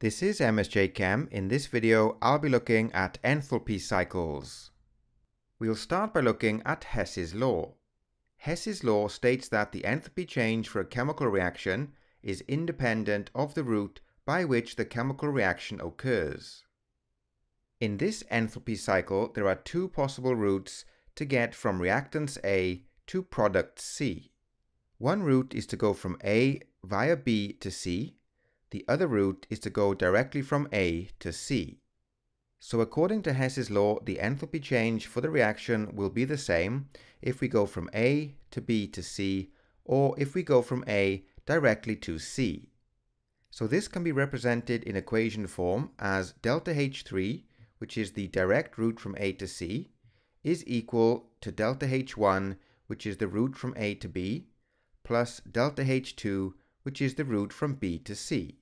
This is MSJ Chem. In this video, I'll be looking at enthalpy cycles. We'll start by looking at Hess's law. Hess's law states that the enthalpy change for a chemical reaction is independent of the route by which the chemical reaction occurs. In this enthalpy cycle, there are two possible routes to get from reactants A to product C. One route is to go from A via B to C, the other route is to go directly from A to C. So according to Hess's law, the enthalpy change for the reaction will be the same if we go from A to B to C, or if we go from A directly to C. So this can be represented in equation form as delta H3, which is the direct route from A to C, is equal to delta H1, which is the route from A to B, plus delta H2, which is the route from B to C.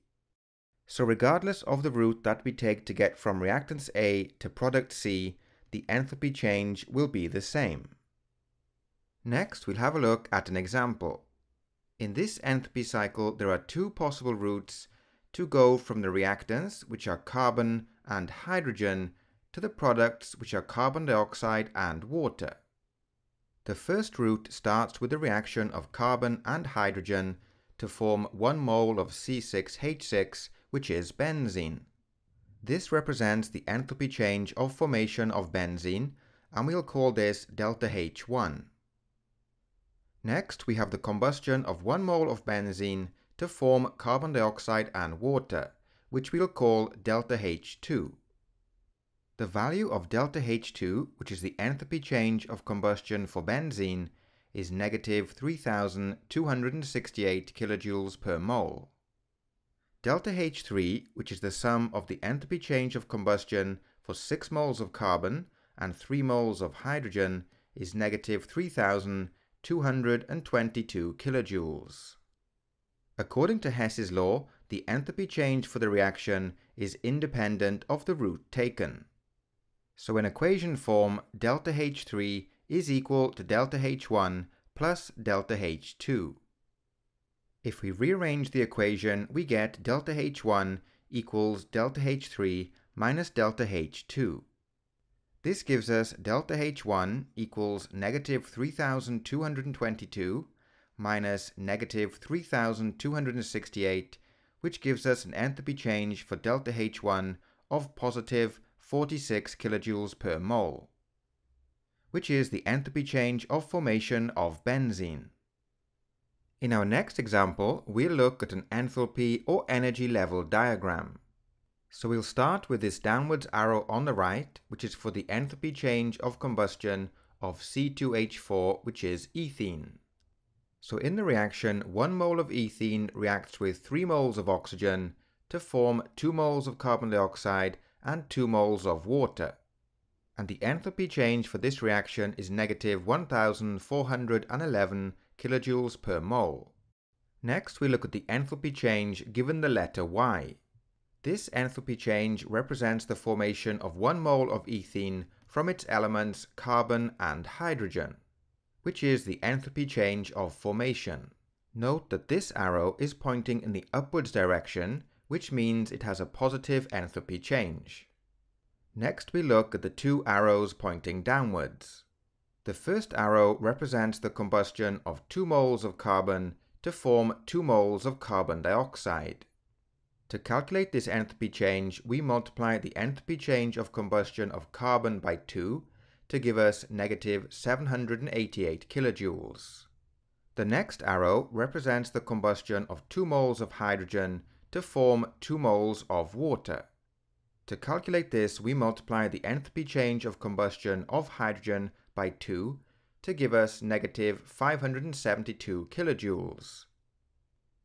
So regardless of the route that we take to get from reactants A to product C, the enthalpy change will be the same. Next, we'll have a look at an example. In this enthalpy cycle, there are two possible routes to go from the reactants, which are carbon and hydrogen, to the products, which are carbon dioxide and water. The first route starts with the reaction of carbon and hydrogen to form 1 mole of C6H6 which is benzene. This represents the enthalpy change of formation of benzene, and we'll call this delta H1. Next, we have the combustion of 1 mole of benzene to form carbon dioxide and water, which we'll call delta H2. The value of delta H2, which is the enthalpy change of combustion for benzene, is negative 3268 kilojoules per mole. Delta H3, which is the sum of the enthalpy change of combustion for 6 moles of carbon and 3 moles of hydrogen, is negative 3222 kilojoules. According to Hess's law, the enthalpy change for the reaction is independent of the route taken. So in equation form, delta H3 is equal to delta H1 plus delta H2. If we rearrange the equation, we get delta H1 equals delta H3 minus delta H2. This gives us delta H1 equals negative 3222 minus negative 3268, which gives us an enthalpy change for delta H1 of positive 46 kilojoules per mole, which is the enthalpy change of formation of benzene. In our next example, we'll look at an enthalpy or energy level diagram. So we'll start with this downwards arrow on the right, which is for the enthalpy change of combustion of C2H4, which is ethene. So in the reaction, 1 mole of ethene reacts with 3 moles of oxygen to form 2 moles of carbon dioxide and 2 moles of water. And the enthalpy change for this reaction is negative 1411 kilojoules per mole. Next, we look at the enthalpy change given the letter Y. This enthalpy change represents the formation of 1 mole of ethene from its elements carbon and hydrogen, which is the enthalpy change of formation. Note that this arrow is pointing in the upwards direction, which means it has a positive enthalpy change. Next we look at the two arrows pointing downwards. The first arrow represents the combustion of 2 moles of carbon to form 2 moles of carbon dioxide. To calculate this enthalpy change, we multiply the enthalpy change of combustion of carbon by 2 to give us negative 788 kilojoules. The next arrow represents the combustion of 2 moles of hydrogen to form 2 moles of water. To calculate this, we multiply the enthalpy change of combustion of hydrogen by 2 to give us negative 572 kilojoules.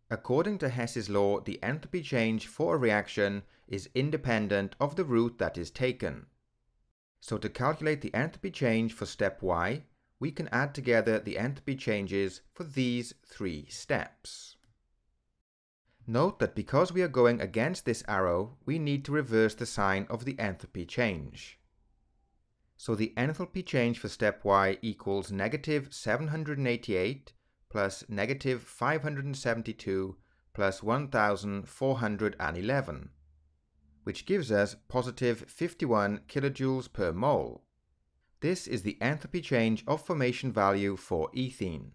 According to Hess's law, the enthalpy change for a reaction is independent of the route that is taken. So to calculate the enthalpy change for step Y, we can add together the enthalpy changes for these three steps. Note that because we are going against this arrow, we need to reverse the sign of the enthalpy change. So the enthalpy change for step Y equals negative 788 plus negative 572 plus 1411. which gives us positive 51 kilojoules per mole. This is the enthalpy change of formation value for ethene.